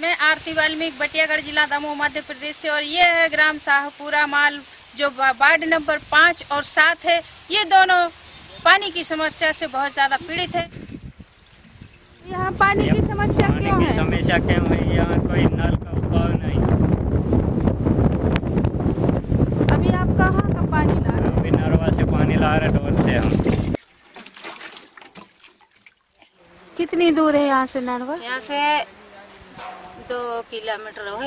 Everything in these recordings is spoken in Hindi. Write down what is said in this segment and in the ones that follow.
मैं आरती वाल्मीकि बटियागढ़ जिला दमोह मध्य प्रदेश से और ये है ग्राम शाहपुरा माल जो वार्ड नंबर पाँच और सात है। ये दोनों पानी की समस्या से बहुत ज़्यादा पीड़ित है। यहाँ पानी की समस्या पानी क्यों की है? समस्या क्यों है? यहाँ कोई नल का उपाय नहीं। अभी आप कहाँ का पानी ला रहे हम भी नरवा से पानी ला रहे डोर से हम। कितनी दूर है यहाँ से नरवा? यहाँ से दो किलोमीटर हो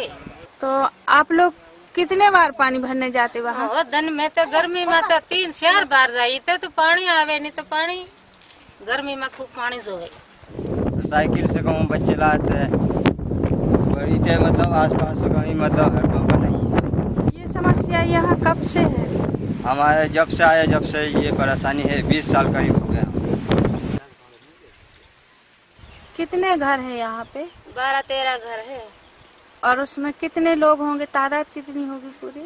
तो आप लोग कितने बार पानी भरने जाते वहाँ? दिन में तो गर्मी में तो तीन चार बार जाई तो, तो पानी आवे नहीं तो पानी। गर्मी में खूब पानी सोए साइकिल से कहूँ बच्चे लाते हैं। बड़ी थे मतलब आसपास से कहीं मतलब हैंडपम्प नहीं है। ये समस्या यहाँ कब से है? हमारे जब से आया जब से ये परेशानी है बीस साल करीब हो गया। कितने घर है यहाँ पे? बारह तेरह घर है। और उसमें कितने लोग होंगे? तादाद कितनी होगी पूरी?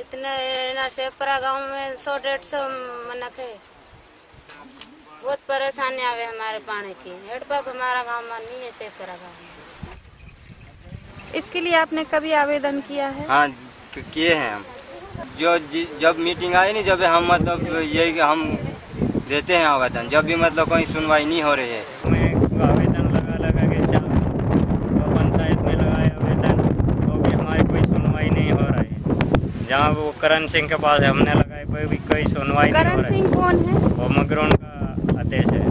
इतने ना सेपरा गाँव में सौ डेढ़ सौ मनक है। बहुत परेशानी आवे हमारे पानी की। हेड पंप हमारा गाँव में नहीं है सेपरा गाँव इसके लिए आपने कभी आवेदन किया है? हाँ किए हैं हम। जो जब मीटिंग आई नहीं जब हम मतलब यही हम देते हैं आवेदन। जब भी मतलब कोई सुनवाई नहीं हो रही है। हमें आवेदन लगा लगा के चार तो पंचायत में लगाए आवेदन तो भी हमारी कोई सुनवाई नहीं हो रही। है जहाँ वो करण सिंह के पास हमने लगाए कोई भी कोई सुनवाई नहीं हो रही। सिंह कौन है? वो मगरून का अध्यक्ष है।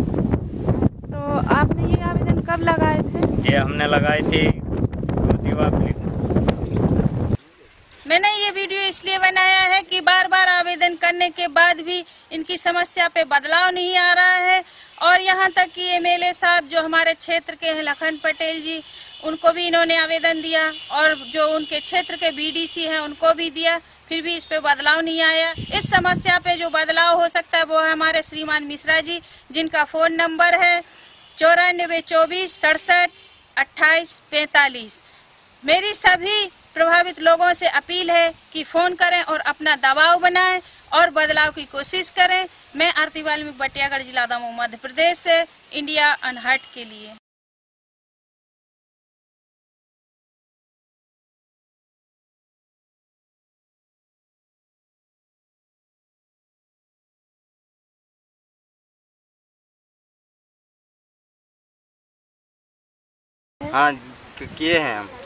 तो आपने ये आवेदन कब लगाए थे? जे हमने लगाई थी वो दीवार मैंने ये वीडियो इसलिए बनाया है कि बार बार आवेदन करने के बाद भी इनकी समस्या पे बदलाव नहीं आ रहा और यहाँ तक कि एमएलए साहब जो हमारे क्षेत्र के हैं, लखन पटेल जी, उनको भी इन्होंने आवेदन दिया और जो उनके क्षेत्र के बीडीसी हैं, उनको भी दिया। फिर भी इस पे बदलाव नहीं आया। इस समस्या पे जो बदलाव हो सकता है, वो है हमारे श्रीमान मिश्रा जी, जिनका फ़ोन नंबर है चौरानबे चौबीस सड़सठ अट्ठाईस पैंतालीस। मेरी सभी प्रभावित लोगों से अपील है कि फ़ोन करें और अपना दबाव बनाएँ। और बदलाव की कोशिश करें। मैं आरती वाल्मीकि बटियागढ़ जिला दमोह मध्य प्रदेश से, इंडिया अनहट के लिए। हाँ किए हैं हम।